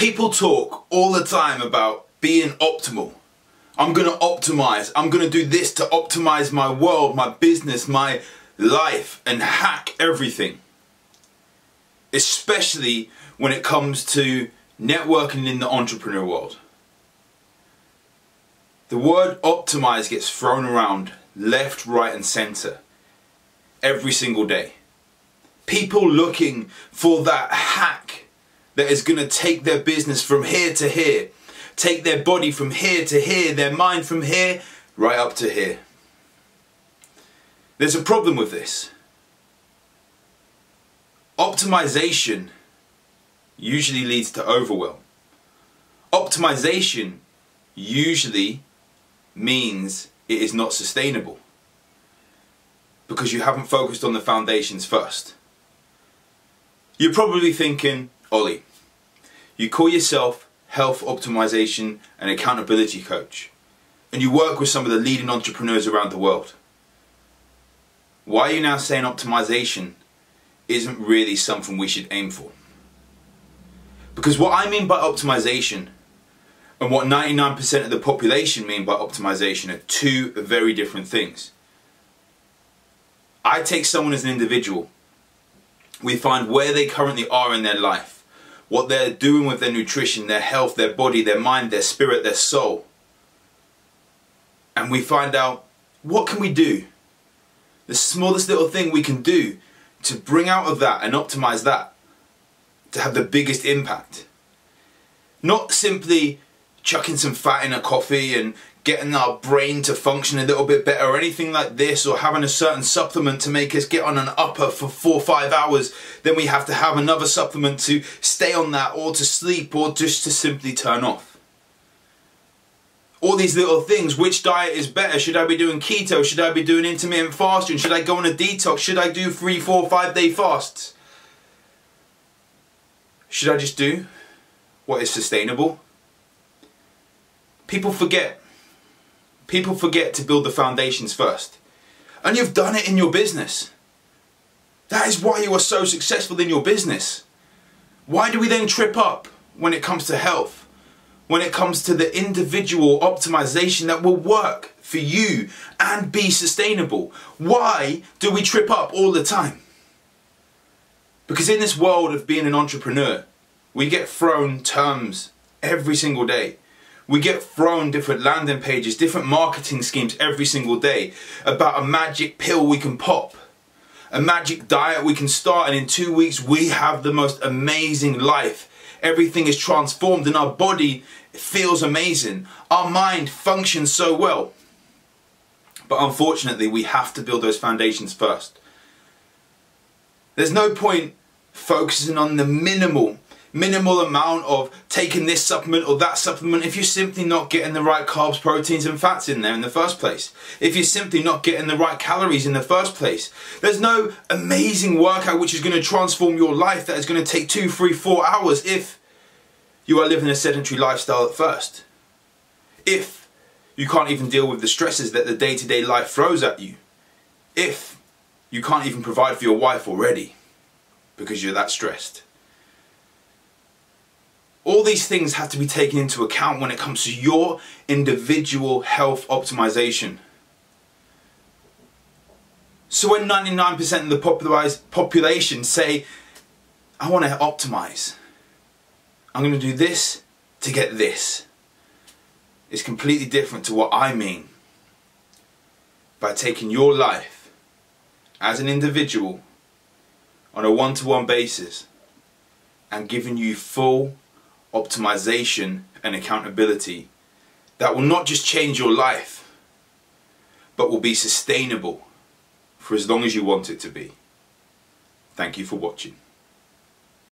People talk all the time about being optimal. I'm going to optimize. I'm going to do this to optimize my world, my business, my life, and hack everything. Especially when it comes to networking in the entrepreneur world. The word optimize gets thrown around left, right, and center every single day. People looking for that hack that is going to take their business from here to here, take their body from here to here, their mind from here right up to here. There's a problem with this. Optimization usually leads to overwhelm. Optimization usually means it is not sustainable because you haven't focused on the foundations first. You're probably thinking, Ollie, you call yourself health optimization and accountability coach, and you work with some of the leading entrepreneurs around the world. Why are you now saying optimization isn't really something we should aim for? Because what I mean by optimization and what 99% of the population mean by optimization are two very different things. I take someone as an individual. We find where they currently are in their life, what they're doing with their nutrition, their health, their body, their mind, their spirit, their soul. And we find out what can we do? The smallest little thing we can do to bring out of that and optimize that to have the biggest impact. Not simply chucking some fat in a coffee and getting our brain to function a little bit better or anything like this or having a certain supplement to make us get on an upper for four or five hours then we have to have another supplement to stay on that or to sleep or just to simply turn off. All these little things which diet is better? Should i be doing keto? Should i be doing intermittent fasting? Should i go on a detox? Should i do three four five day fasts? Should i just do what is sustainable? People forget people forget to build the foundations first. And you've done it in your business. That is why you are so successful in your business. Why do we then trip up when it comes to health? When it comes to the individual optimization that will work for you and be sustainable? Why do we trip up all the time? Because in this world of being an entrepreneur, we get thrown terms every single day we get thrown different landing pages, different marketing schemes every single day about a magic pill we can pop, a magic diet we can start, and in two weeks we have the most amazing life. Everything is transformed and our body feels amazing. Our mind functions so well. But unfortunately, we have to build those foundations first. There's no point focusing on the minimal minimal amount of taking this supplement or that supplement if you're simply not getting the right carbs, proteins and fats in there in the first place. If you're simply not getting the right calories in the first place. There's no amazing workout which is going to transform your life that is going to take two, three, four hours if you are living a sedentary lifestyle at first. If you can't even deal with the stresses that the day-to-day -day life throws at you. If you can't even provide for your wife already because you're that stressed. All these things have to be taken into account when it comes to your individual health optimization. So when 99% of the popularised population say, I want to optimize, I'm going to do this to get this. It's completely different to what I mean by taking your life as an individual on a one-to-one -one basis and giving you full optimization, and accountability that will not just change your life, but will be sustainable for as long as you want it to be. Thank you for watching.